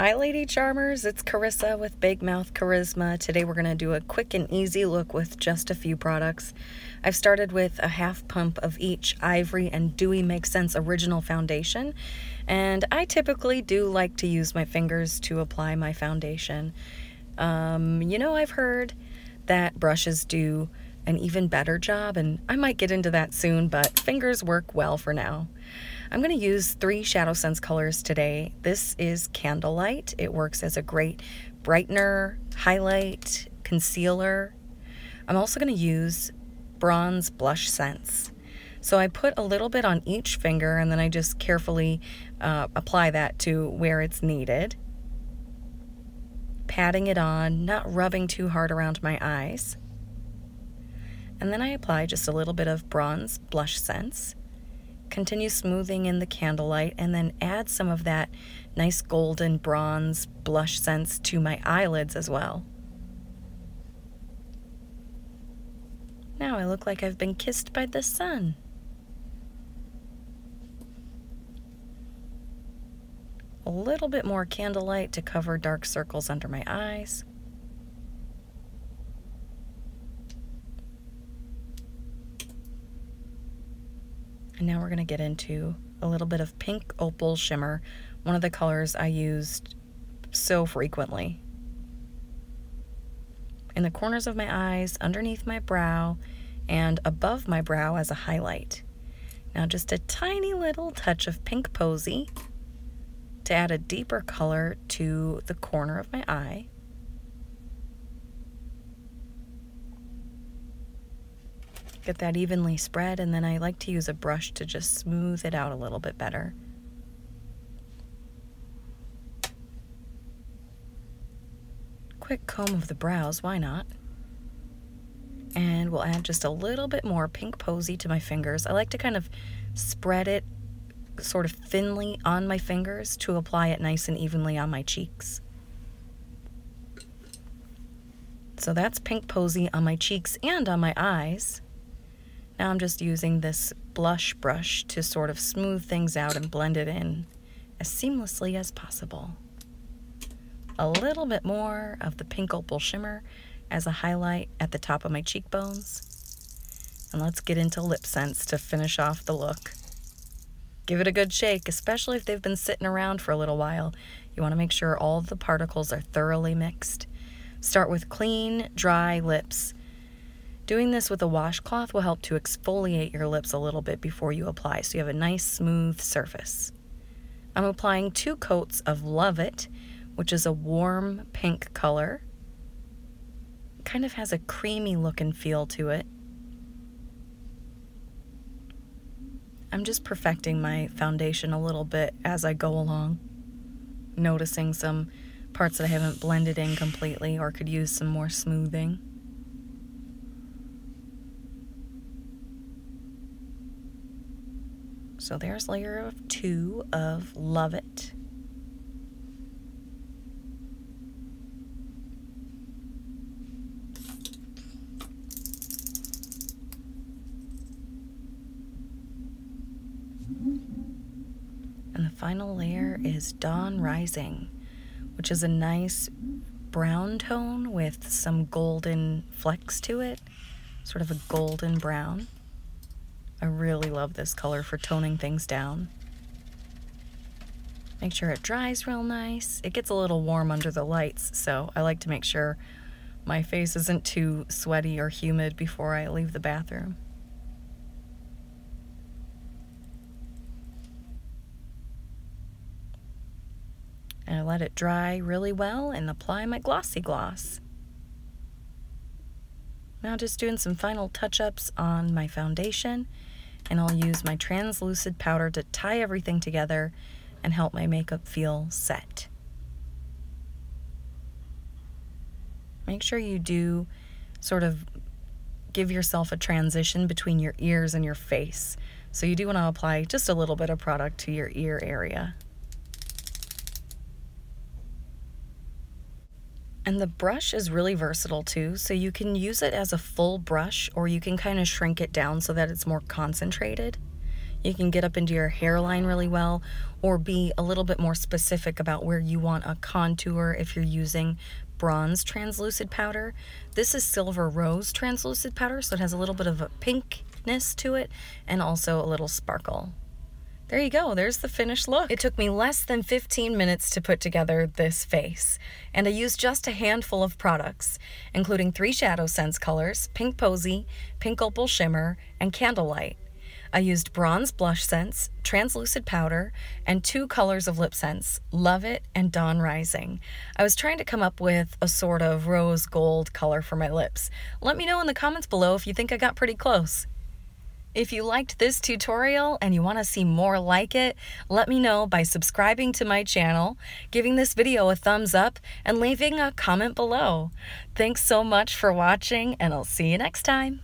Hi Lady Charmers, it's Carissa with Big Mouth Charisma. Today we're going to do a quick and easy look with just a few products. I've started with a half pump of each Ivory and Dewy MakeSense Original Foundation, and I typically do like to use my fingers to apply my foundation. Um, you know, I've heard that brushes do an even better job, and I might get into that soon, but fingers work well for now. I'm going to use three ShadowSense colors today. This is Candlelight. It works as a great brightener, highlight, concealer. I'm also going to use Bronze BlushSense. So I put a little bit on each finger and then I just carefully uh, apply that to where it's needed. Patting it on, not rubbing too hard around my eyes. And then I apply just a little bit of Bronze BlushSense. Continue smoothing in the candlelight and then add some of that nice golden bronze BlushSense to my eyelids as well. Now I look like I've been kissed by the sun. A little bit more candlelight to cover dark circles under my eyes. And now we're going to get into a little bit of pink opal shimmer, one of the colors I used so frequently. In the corners of my eyes, underneath my brow, and above my brow as a highlight. Now just a tiny little touch of pink posey to add a deeper color to the corner of my eye. Get that evenly spread, and then I like to use a brush to just smooth it out a little bit better. Quick comb of the brows, why not? And we'll add just a little bit more pink posey to my fingers. I like to kind of spread it sort of thinly on my fingers to apply it nice and evenly on my cheeks. So that's pink posey on my cheeks and on my eyes. Now I'm just using this blush brush to sort of smooth things out and blend it in as seamlessly as possible. A little bit more of the pink opal shimmer as a highlight at the top of my cheekbones. And let's get into LipSense to finish off the look. Give it a good shake, especially if they've been sitting around for a little while. You want to make sure all the particles are thoroughly mixed. Start with clean, dry lips Doing this with a washcloth will help to exfoliate your lips a little bit before you apply so you have a nice smooth surface. I'm applying two coats of Luv It, which is a warm pink color. kind of has a creamy look and feel to it. I'm just perfecting my foundation a little bit as I go along, noticing some parts that I haven't blended in completely or could use some more smoothing. So there's layer of two of Luv It. And the final layer is Dawn Rising, which is a nice brown tone with some golden flecks to it, sort of a golden brown. I really love this color for toning things down. Make sure it dries real nice. It gets a little warm under the lights, so I like to make sure my face isn't too sweaty or humid before I leave the bathroom. And I let it dry really well and apply my glossy gloss. Now just doing some final touch-ups on my foundation and I'll use my translucid powder to tie everything together and help my makeup feel set. Make sure you do sort of give yourself a transition between your ears and your face. So you do want to apply just a little bit of product to your ear area. And the brush is really versatile too, so you can use it as a full brush or you can kind of shrink it down so that it's more concentrated. You can get up into your hairline really well or be a little bit more specific about where you want a contour if you're using bronze translucid powder. This is silver rose translucid powder, so it has a little bit of a pinkness to it and also a little sparkle. There you go, there's the finished look. It took me less than 15 minutes to put together this face, and I used just a handful of products, including three ShadowSense colors, Pink Posey, Pink Opal Shimmer, and Candlelight. I used bronze BlushSense, translucid powder, and two colors of lip scents, Luv It and Dawn Rising. I was trying to come up with a sort of rose gold color for my lips. Let me know in the comments below if you think I got pretty close. If you liked this tutorial and you want to see more like it, let me know by subscribing to my channel, giving this video a thumbs up, and leaving a comment below. Thanks so much for watching, and I'll see you next time.